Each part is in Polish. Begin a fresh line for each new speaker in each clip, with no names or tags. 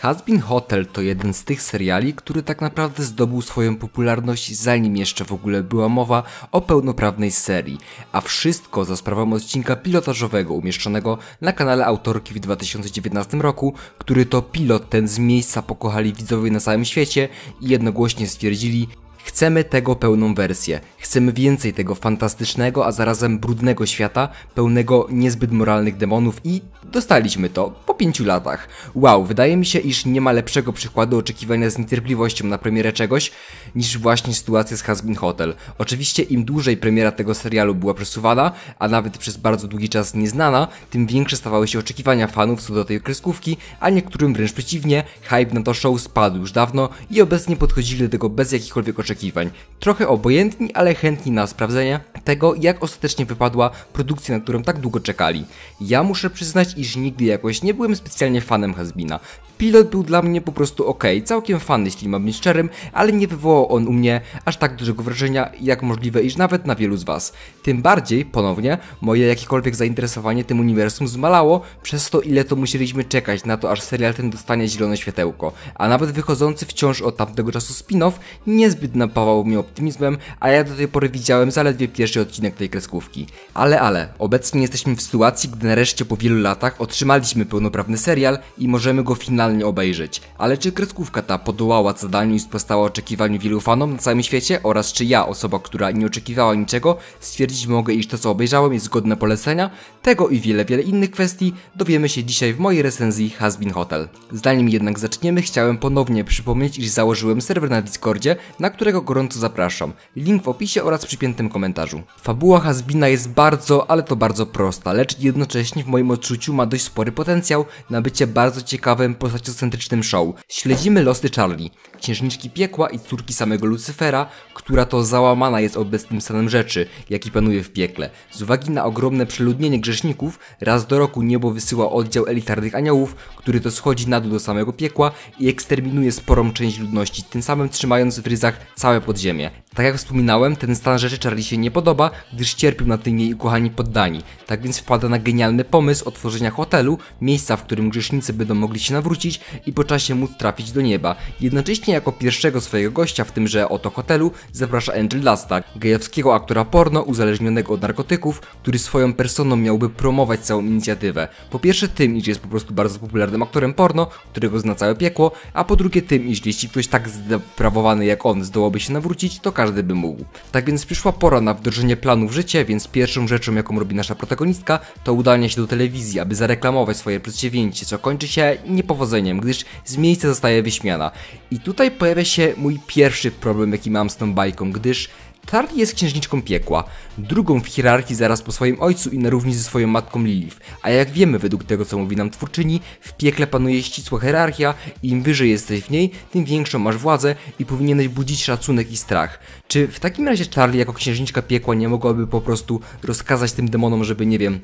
Has Hotel to jeden z tych seriali, który tak naprawdę zdobył swoją popularność zanim jeszcze w ogóle była mowa o pełnoprawnej serii, a wszystko za sprawą odcinka pilotażowego umieszczonego na kanale autorki w 2019 roku, który to pilot ten z miejsca pokochali widzowie na całym świecie i jednogłośnie stwierdzili, Chcemy tego pełną wersję. Chcemy więcej tego fantastycznego, a zarazem brudnego świata, pełnego niezbyt moralnych demonów i dostaliśmy to po pięciu latach. Wow, wydaje mi się, iż nie ma lepszego przykładu oczekiwania z niecierpliwością na premierę czegoś, niż właśnie sytuacja z Hasbin Hotel. Oczywiście im dłużej premiera tego serialu była przesuwana, a nawet przez bardzo długi czas nieznana, tym większe stawały się oczekiwania fanów co do tej kreskówki, a niektórym wręcz przeciwnie, hype na to show spadł już dawno i obecnie podchodzili do tego bez jakichkolwiek oczekiwań oczekiwań. Trochę obojętni, ale chętni na sprawdzenie tego, jak ostatecznie wypadła produkcja, na którą tak długo czekali. Ja muszę przyznać, iż nigdy jakoś nie byłem specjalnie fanem Hasbina. Pilot był dla mnie po prostu ok, całkiem fan, jeśli mam być szczerym, ale nie wywołał on u mnie aż tak dużego wrażenia, jak możliwe, iż nawet na wielu z was. Tym bardziej, ponownie, moje jakiekolwiek zainteresowanie tym uniwersum zmalało przez to, ile to musieliśmy czekać na to, aż serial ten dostanie zielone światełko. A nawet wychodzący wciąż od tamtego czasu spin-off niezbyt napawał mnie optymizmem, a ja do tej pory widziałem zaledwie pierwszy odcinek tej kreskówki. Ale, ale, obecnie jesteśmy w sytuacji, gdy nareszcie po wielu latach otrzymaliśmy pełnoprawny serial i możemy go finalnie finalnie obejrzeć. Ale czy kreskówka ta podołała zadaniu i sprostała oczekiwaniu wielu fanom na całym świecie oraz czy ja, osoba, która nie oczekiwała niczego, stwierdzić mogę, iż to co obejrzałem jest godne polecenia? Tego i wiele, wiele innych kwestii dowiemy się dzisiaj w mojej recenzji Hasbin Hotel. Zanim jednak zaczniemy, chciałem ponownie przypomnieć, iż założyłem serwer na Discordzie, na którego gorąco zapraszam. Link w opisie oraz przypiętym komentarzu. Fabuła Hasbina jest bardzo, ale to bardzo prosta, lecz jednocześnie w moim odczuciu ma dość spory potencjał na bycie bardzo ciekawym postacią centrycznym show. Śledzimy losy Charlie, księżniczki piekła i córki samego Lucyfera, która to załamana jest obecnym stanem rzeczy, jaki panuje w piekle. Z uwagi na ogromne przeludnienie grzeszników, raz do roku niebo wysyła oddział elitarnych aniołów, który to schodzi na dół do samego piekła i eksterminuje sporą część ludności, tym samym trzymając w ryzach całe podziemie. Tak jak wspominałem, ten stan rzeczy Charlie się nie podoba, gdyż cierpią na tym jej ukochani poddani. Tak więc wpada na genialny pomysł otworzenia hotelu, miejsca, w którym grzesznicy będą mogli się nawrócić i po czasie móc trafić do nieba. Jednocześnie jako pierwszego swojego gościa w tymże oto hotelu zaprasza Angel Lasta, gejowskiego aktora porno uzależnionego od narkotyków, który swoją personą miałby promować całą inicjatywę. Po pierwsze tym, iż jest po prostu bardzo popularnym aktorem porno, którego zna całe piekło, a po drugie tym, iż jeśli ktoś tak zdeprawowany jak on zdołoby się nawrócić, to każdy by mógł. Tak więc przyszła pora na wdrożenie planu w życie, więc pierwszą rzeczą jaką robi nasza protagonistka to udanie się do telewizji, aby zareklamować swoje przedsięwzięcie, co kończy się niepowodzeniem, gdyż z miejsca zostaje wyśmiana. I tutaj pojawia się mój pierwszy problem jaki mam z tą bajką, gdyż Charlie jest księżniczką piekła, drugą w hierarchii zaraz po swoim ojcu i na równi ze swoją matką Lilith. A jak wiemy według tego co mówi nam twórczyni, w piekle panuje ścisła hierarchia i im wyżej jesteś w niej, tym większą masz władzę i powinieneś budzić szacunek i strach. Czy w takim razie Charlie jako księżniczka piekła nie mogłaby po prostu rozkazać tym demonom, żeby nie wiem,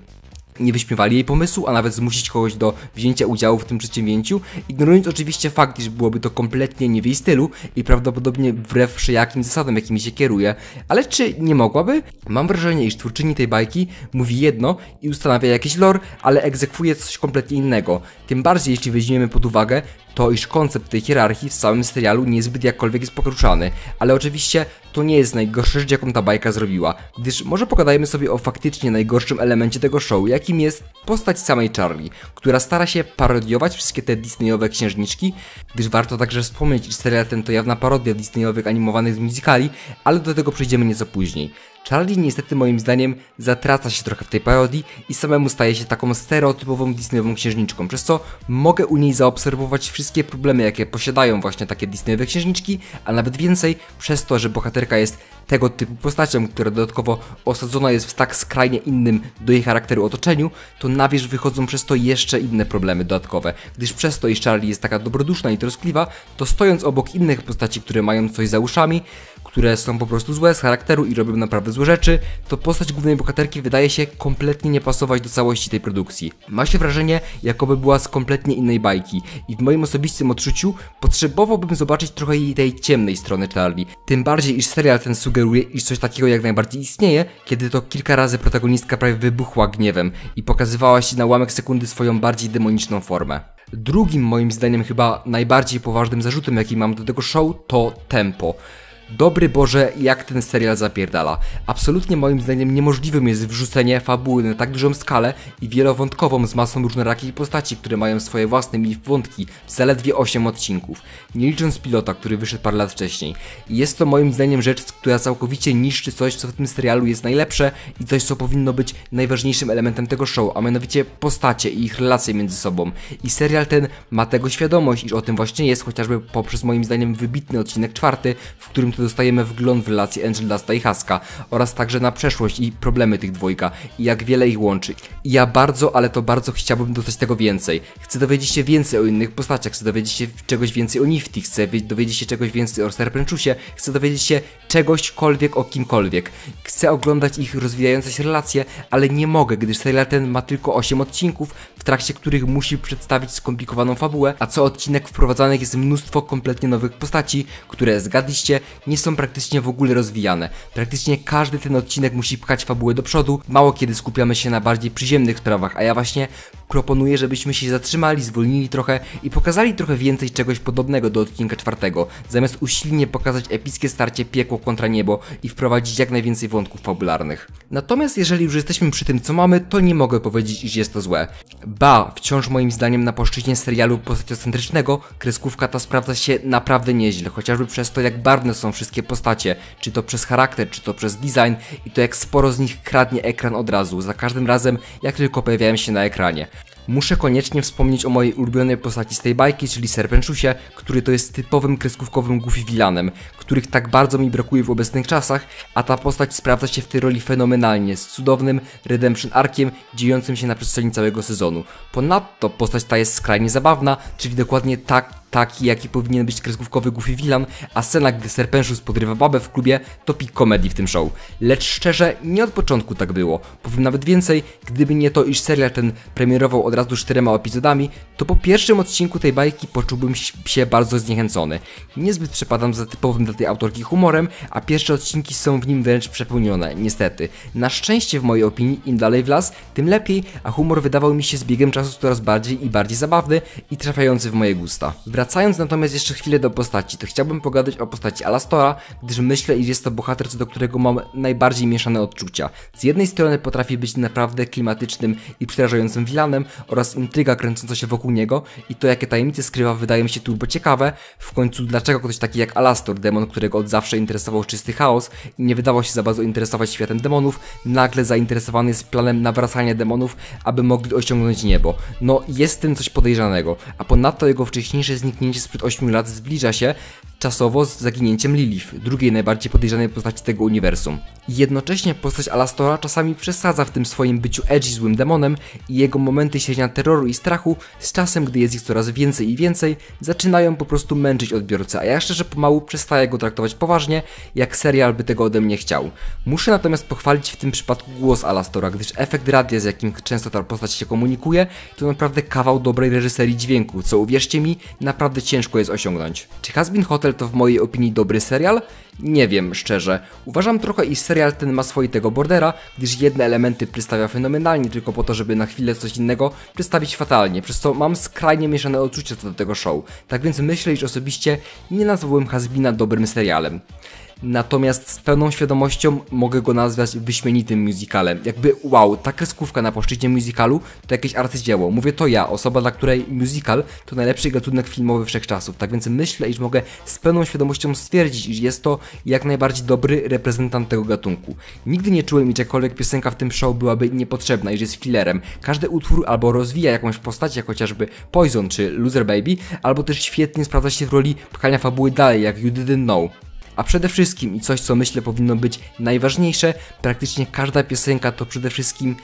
nie wyśmiewali jej pomysłu, a nawet zmusić kogoś do wzięcia udziału w tym przedsięwzięciu, ignorując oczywiście fakt, iż byłoby to kompletnie nie w jej stylu i prawdopodobnie wbrew wszelakim zasadom, jakimi się kieruje. Ale czy nie mogłaby? Mam wrażenie, iż twórczyni tej bajki mówi jedno i ustanawia jakiś lore, ale egzekwuje coś kompletnie innego. Tym bardziej, jeśli weźmiemy pod uwagę to, iż koncept tej hierarchii w całym serialu niezbyt jakkolwiek jest pokruszany. Ale oczywiście to nie jest najgorsza rzecz, jaką ta bajka zrobiła, gdyż może pogadajmy sobie o faktycznie najgorszym elemencie tego show, jakim jest postać samej Charlie, która stara się parodiować wszystkie te Disneyowe księżniczki, gdyż warto także wspomnieć, iż serial ten to jawna parodia Disneyowych animowanych musicali, ale do tego przejdziemy nieco później. Charlie niestety moim zdaniem zatraca się trochę w tej parodii i samemu staje się taką stereotypową Disneyową księżniczką, przez co mogę u niej zaobserwować wszystkie problemy, jakie posiadają właśnie takie Disneyowe księżniczki, a nawet więcej przez to, że bohaterka jest tego typu postacią, która dodatkowo osadzona jest w tak skrajnie innym do jej charakteru otoczeniu, to na wierzch wychodzą przez to jeszcze inne problemy dodatkowe, gdyż przez to, iż Charlie jest taka dobroduszna i troskliwa, to stojąc obok innych postaci, które mają coś za uszami, które są po prostu złe z charakteru i robią naprawdę złe rzeczy, to postać głównej bohaterki wydaje się kompletnie nie pasować do całości tej produkcji. Ma się wrażenie, jakoby była z kompletnie innej bajki i w moim osobistym odczuciu potrzebowałbym zobaczyć trochę jej tej ciemnej strony Charlie. Tym bardziej, iż serial ten sugeruje, iż coś takiego jak najbardziej istnieje, kiedy to kilka razy protagonistka prawie wybuchła gniewem i pokazywała się na ułamek sekundy swoją bardziej demoniczną formę. Drugim moim zdaniem chyba najbardziej poważnym zarzutem jaki mam do tego show to tempo. Dobry Boże, jak ten serial zapierdala. Absolutnie moim zdaniem niemożliwym jest wrzucenie fabuły na tak dużą skalę i wielowątkową z masą różnorakich postaci, które mają swoje własne wątki w zaledwie 8 odcinków, nie licząc pilota, który wyszedł parę lat wcześniej. Jest to moim zdaniem rzecz, która całkowicie niszczy coś, co w tym serialu jest najlepsze i coś, co powinno być najważniejszym elementem tego show, a mianowicie postacie i ich relacje między sobą. I serial ten ma tego świadomość, iż o tym właśnie jest, chociażby poprzez moim zdaniem wybitny odcinek czwarty, w którym to dostajemy wgląd w relacje Angel Dusta i Haska oraz także na przeszłość i problemy tych dwojga i jak wiele ich łączy. I ja bardzo, ale to bardzo chciałbym dostać tego więcej. Chcę dowiedzieć się więcej o innych postaciach, chcę dowiedzieć się czegoś więcej o Nifty, chcę dowiedzieć się czegoś więcej o Serpenchusie, chcę dowiedzieć się czegośkolwiek o kimkolwiek. Chcę oglądać ich rozwijające się relacje, ale nie mogę, gdyż serial ten ma tylko 8 odcinków, w trakcie których musi przedstawić skomplikowaną fabułę, a co odcinek wprowadzanych jest mnóstwo kompletnie nowych postaci, które zgadliście, nie są praktycznie w ogóle rozwijane. Praktycznie każdy ten odcinek musi pchać fabułę do przodu, mało kiedy skupiamy się na bardziej przyziemnych sprawach, a ja właśnie proponuję, żebyśmy się zatrzymali, zwolnili trochę i pokazali trochę więcej czegoś podobnego do odcinka czwartego, zamiast usilnie pokazać epickie starcie piekło kontra niebo i wprowadzić jak najwięcej wątków fabularnych. Natomiast jeżeli już jesteśmy przy tym co mamy, to nie mogę powiedzieć, iż jest to złe. Ba, wciąż moim zdaniem na płaszczyźnie serialu postaciocentrycznego kreskówka ta sprawdza się naprawdę nieźle, chociażby przez to jak barwne są wszystkie postacie, czy to przez charakter, czy to przez design i to jak sporo z nich kradnie ekran od razu, za każdym razem jak tylko pojawiają się na ekranie. Muszę koniecznie wspomnieć o mojej ulubionej postaci z tej bajki, czyli Serpenchusie, który to jest typowym kreskówkowym goofy villanem, których tak bardzo mi brakuje w obecnych czasach, a ta postać sprawdza się w tej roli fenomenalnie, z cudownym redemption arkiem dziejącym się na przestrzeni całego sezonu. Ponadto postać ta jest skrajnie zabawna, czyli dokładnie tak taki, jaki powinien być kreskówkowy Goofy Villain, a scena, gdy Serpentus podrywa babę w klubie, to pik komedii w tym show. Lecz szczerze, nie od początku tak było. Powiem nawet więcej, gdyby nie to, iż serial ten premierował od razu czterema epizodami, to po pierwszym odcinku tej bajki poczułbym się bardzo zniechęcony. Niezbyt przepadam za typowym dla tej autorki humorem, a pierwsze odcinki są w nim wręcz przepełnione, niestety. Na szczęście w mojej opinii, im dalej w las, tym lepiej, a humor wydawał mi się z biegiem czasu coraz bardziej i bardziej zabawny i trafiający w moje gusta. Natomiast jeszcze chwilę do postaci, to chciałbym pogadać o postaci Alastora, gdyż myślę, iż jest to bohater, co do którego mam najbardziej mieszane odczucia. Z jednej strony potrafi być naprawdę klimatycznym i przerażającym vilanem oraz intryga kręcąca się wokół niego i to jakie tajemnice skrywa wydaje mi się turbo ciekawe. W końcu dlaczego ktoś taki jak Alastor, demon, którego od zawsze interesował czysty chaos i nie wydawał się za bardzo interesować światem demonów, nagle zainteresowany jest planem nawracania demonów, aby mogli osiągnąć niebo. No jest w tym coś podejrzanego, a ponadto jego wcześniejsze zniknięcie sprzed 8 lat zbliża się czasowo z zaginięciem Lilith, drugiej najbardziej podejrzanej postaci tego uniwersum. Jednocześnie postać Alastora czasami przesadza w tym swoim byciu edgy złym demonem i jego momenty siedzenia terroru i strachu z czasem, gdy jest ich coraz więcej i więcej, zaczynają po prostu męczyć odbiorcę, a ja szczerze pomału przestaję go traktować poważnie, jak serial by tego ode mnie chciał. Muszę natomiast pochwalić w tym przypadku głos Alastora, gdyż efekt radia, z jakim często ta postać się komunikuje, to naprawdę kawał dobrej reżyserii dźwięku, co uwierzcie mi, naprawdę ciężko jest osiągnąć. Czy Hasbin Hotel to w mojej opinii dobry serial? Nie wiem, szczerze. Uważam trochę, iż serial ten ma swoitego bordera, gdyż jedne elementy przedstawia fenomenalnie tylko po to, żeby na chwilę coś innego przedstawić fatalnie, przez co mam skrajnie mieszane odczucia co do tego show. Tak więc myślę, iż osobiście nie nazwałbym Hasbina dobrym serialem. Natomiast z pełną świadomością mogę go nazwać wyśmienitym musicalem. Jakby wow, ta kreskówka na płaszczyźnie musicalu to jakieś arcydzieło. Mówię to ja, osoba dla której musical to najlepszy gatunek filmowy wszechczasów. Tak więc myślę, iż mogę z pełną świadomością stwierdzić, iż jest to jak najbardziej dobry reprezentant tego gatunku. Nigdy nie czułem, iż jakakolwiek piosenka w tym show byłaby niepotrzebna, iż jest fillerem. Każdy utwór albo rozwija jakąś postać, jak chociażby Poison czy Loser Baby, albo też świetnie sprawdza się w roli pchania fabuły dalej, jak You Didn't Know. A przede wszystkim, i coś co myślę powinno być najważniejsze, praktycznie każda piosenka to przede wszystkim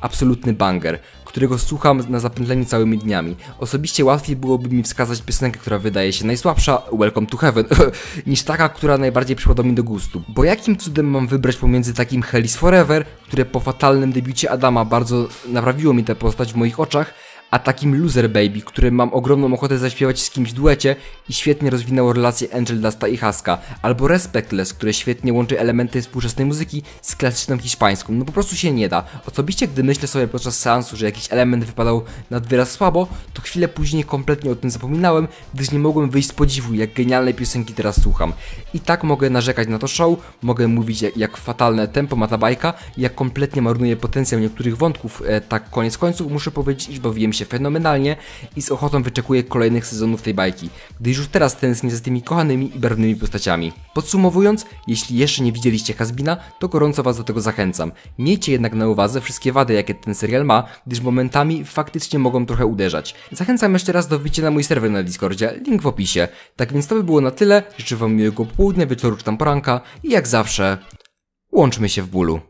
absolutny banger, którego słucham na zapętleniu całymi dniami. Osobiście łatwiej byłoby mi wskazać piosenkę, która wydaje się najsłabsza, Welcome to Heaven, niż taka, która najbardziej przypadła mi do gustu. Bo jakim cudem mam wybrać pomiędzy takim Hell is Forever, które po fatalnym debiucie Adama bardzo naprawiło mi tę postać w moich oczach, a takim Loser Baby, którym mam ogromną ochotę zaśpiewać z kimś duecie i świetnie rozwinęło relacje Angel Dusta i Haska, albo Respectless, które świetnie łączy elementy współczesnej muzyki z klasyczną hiszpańską, no po prostu się nie da. Osobiście, gdy myślę sobie podczas seansu, że jakiś element wypadał nad wyraz słabo, to chwilę później kompletnie o tym zapominałem, gdyż nie mogłem wyjść z podziwu, jak genialnej piosenki teraz słucham. I tak mogę narzekać na to show, mogę mówić jak, jak fatalne tempo ma ta bajka, jak kompletnie marnuje potencjał niektórych wątków, e, tak koniec końców muszę powiedzieć, iż bawiłem się się fenomenalnie i z ochotą wyczekuję kolejnych sezonów tej bajki, gdyż już teraz tęsknię za tymi kochanymi i barwnymi postaciami. Podsumowując, jeśli jeszcze nie widzieliście Hasbina, to gorąco Was do tego zachęcam. Miejcie jednak na uwadze wszystkie wady, jakie ten serial ma, gdyż momentami faktycznie mogą trochę uderzać. Zachęcam jeszcze raz do wbicia na mój serwer na Discordzie, link w opisie. Tak więc to by było na tyle, życzę Wam miłego południa, wieczoru czy tam poranka i jak zawsze, łączmy się w bólu.